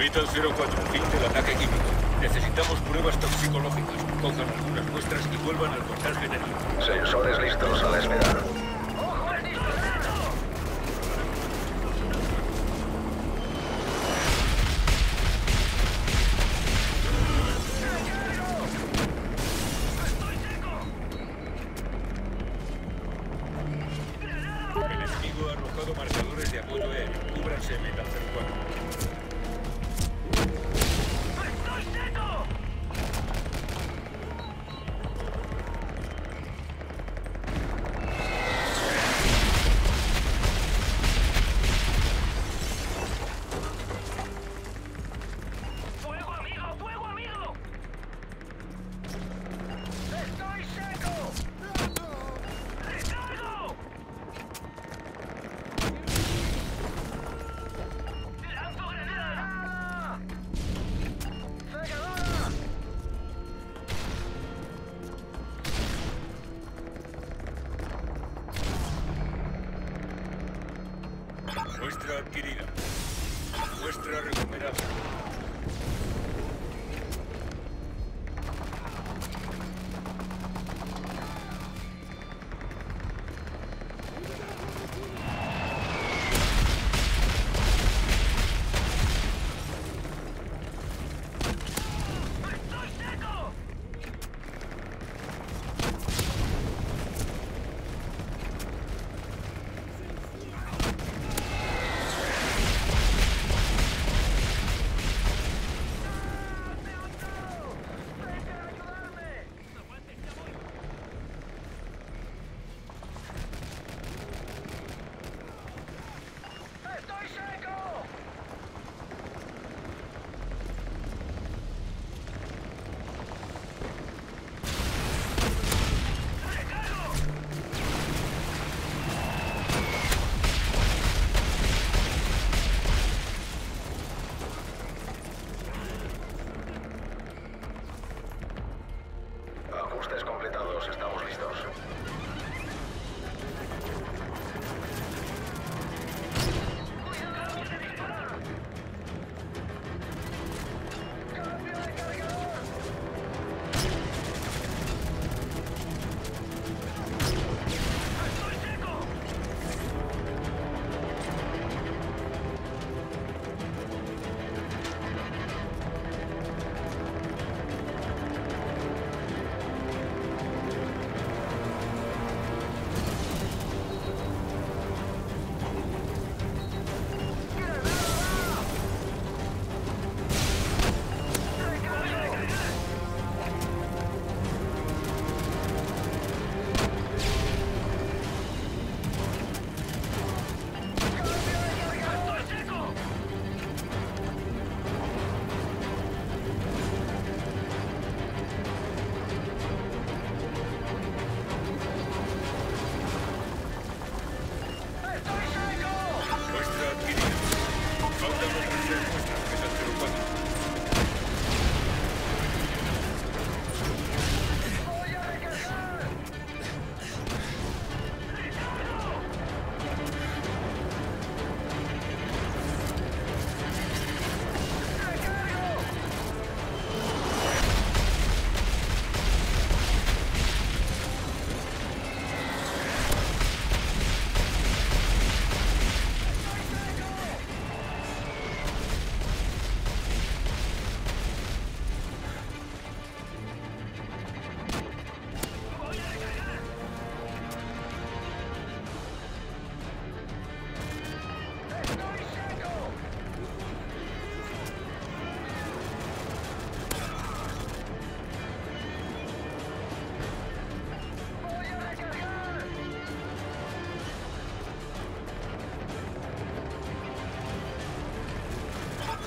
Vital 04, fin del ataque químico. Necesitamos pruebas toxicológicas. Cojan algunas muestras y vuelvan al cuartel general. Sensores listos a la espera. Muestra adquirida. Muestra recuperada. Estamos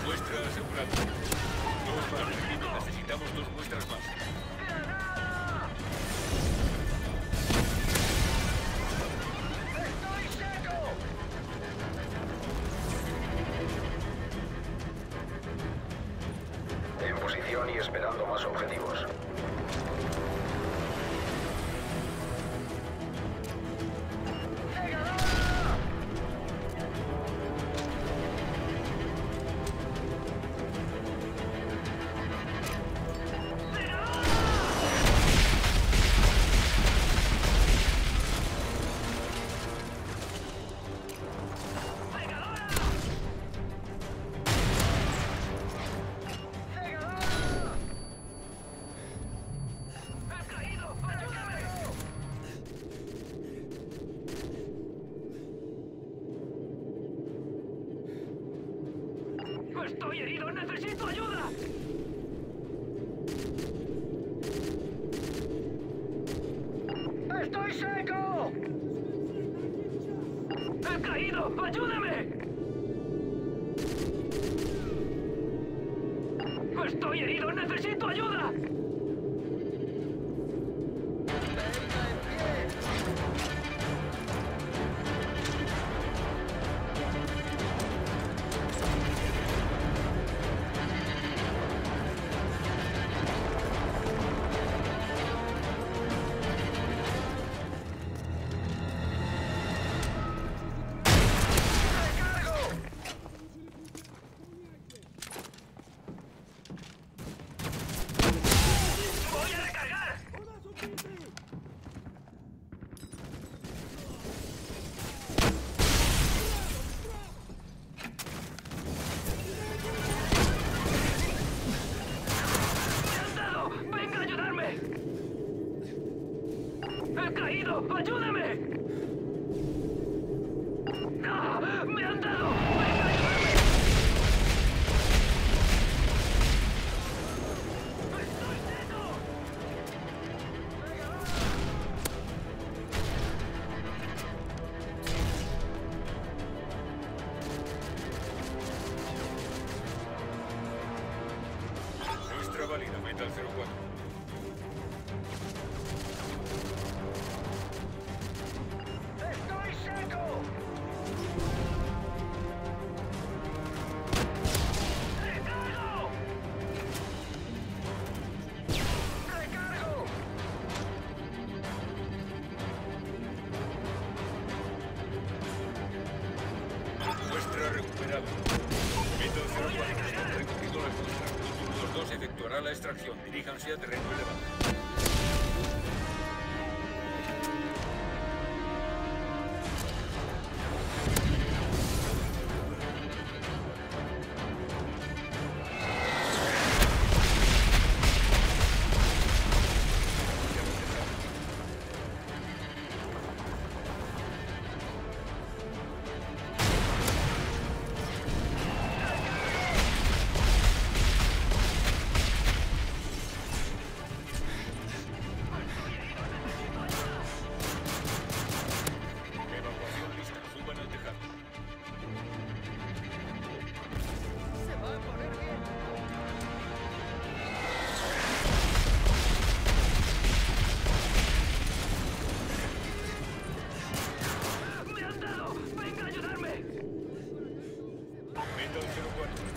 Muestra asegurada. Dos repito, necesitamos dos muestras más. ¡Estoy seco! En posición y esperando más objetivos. ¡Estoy seco! ¡He caído! ¡Ayúdame! ¡Estoy herido! ¡Necesito ayuda! ¡Ayúdame! ¡Me han dado! ¡Venga a ayudarme! ¡Estoy seco! Nuestra válida, Metal 04. Extracción. Diríjanse a terreno elevado.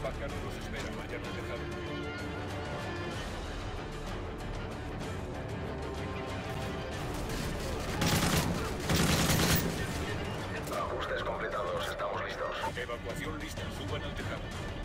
04. El pájaro nos espera. Vayan. Ajustes completados. Estamos listos. Evacuación lista. Suban al tejado.